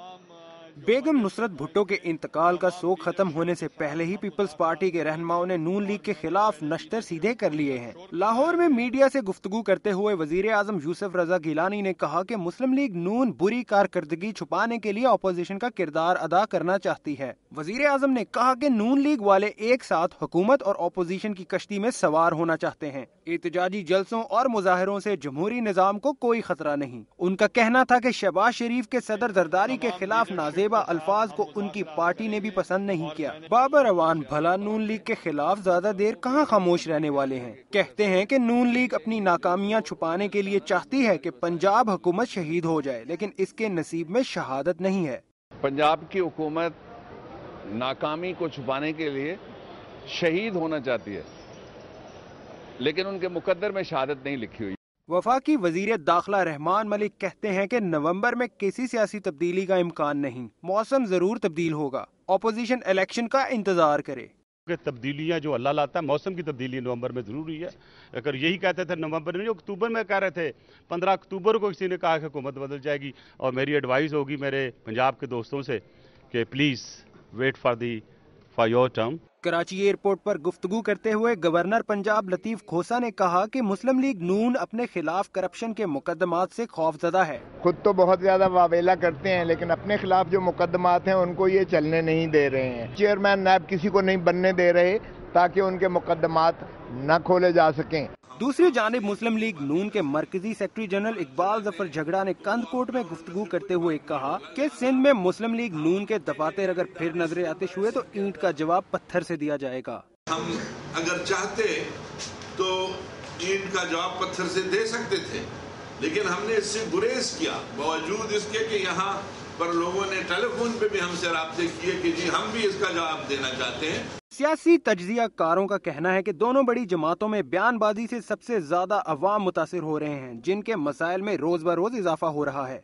Tamam. Uh, बेगम नुसरत भुट्टो के इंतकाल का शोक खत्म होने से पहले ही पीपल्स पार्टी के रहनुमाओं ने नून लीग के खिलाफ नश्तर सीधे कर लिए हैं। लाहौर में मीडिया से गुफ्तगू करते हुए वज़ीर आज़म यूसुफ रजा गिलानी ने कहा कि मुस्लिम लीग नून बुरी कारकर्दगी छुपाने के लिए अपोजिशन का किरदार अदा करना चाहती है। वज़ीर आज़म ने कहा कि नून लीग वाले एक साथ हुकूमत और अपोजिशन की कश्ती में सवार होना चाहते हैं। एहतजाजी जलसों और मुजाहरों से जमहूरी निज़ाम को कोई खतरा नहीं। उनका कहना था कि शहबाज शरीफ के सदर जरदारी के खिलाफ नाजेबा अल्फाज को उनकी पार्टी ने भी पसंद नहीं किया। बाबर अवान भला नून लीग के खिलाफ ज़्यादा देर कहाँ खामोश रहने वाले हैं? कहते हैं कि नून लीग अपनी नाकामियाँ छुपाने के लिए चाहती है कि पंजाब हुकूमत शहीद हो जाए, लेकिन इसके नसीब में शहादत नहीं है। पंजाब की हुकूमत नाकामी को छुपाने के लिए शहीद होना चाहती है, लेकिन उनके मुकद्दर में शहादत नहीं लिखी हुई। वफाकी वज़ीर दाखिला रहमान मलिक कहते हैं कि नवंबर में किसी सियासी तब्दीली का इम्कान नहीं। मौसम ज़रूर तब्दील होगा। अपोजिशन इलेक्शन का इंतज़ार करे। तब्दीलियाँ जो अल्लाह लाता है, मौसम की तब्दीली नवंबर में ज़रूरी है। अगर यही कहते थे नवंबर में अक्टूबर में कह रहे थे, पंद्रह अक्टूबर को किसी ने कहा कि हुकूमत बदल जाएगी, और मेरी एडवाइस होगी मेरे पंजाब के दोस्तों से कि please wait for the for your term Karachi airport पर गुफ्तगु करते हुए गवर्नर पंजाब लतीफ खोसा ने कहा कि मुस्लिम लीग नून अपने खिलाफ करप्शन के मुकदमात से खौफजदा है। खुद तो बहुत ज़्यादा वावेला करते हैं, लेकिन अपने खिलाफ जो मुकदमात हैं, उनको ये चलने नहीं दे रहे हैं। चेयरमैन नैब किसी को नहीं बनने दे रहे, ताकि उनके मुकदमात न खोले जा सकें। दूसरी जानब मुस्लिम लीग नून के मरकजी सेक्रेटरी जनरल इकबाल ज़फ़र झगड़ा ने कंदकोट में गुफ्तगू करते हुए कहा कि सिंध में मुस्लिम लीग नून के दफातर अगर फिर नज़र आतिश हुए तो ईंट का जवाब पत्थर से दिया जाएगा। हम अगर चाहते तो ईंट का जवाब पत्थर से दे सकते थे, लेकिन हमने इससे गुरेज किया, बावजूद इसके कि यहाँ पर लोगों ने टेलीफोन पे भी हमसे रबते किए कि जी, हम भी इसका जवाब देना चाहते हैं। सियासी तजिया कारों का कहना है कि दोनों बड़ी जमातों में बयानबाजी से सबसे ज़्यादा अवाम मुतासर हो रहे हैं, जिनके मसाइल में रोज ब रोज इजाफा हो रहा है।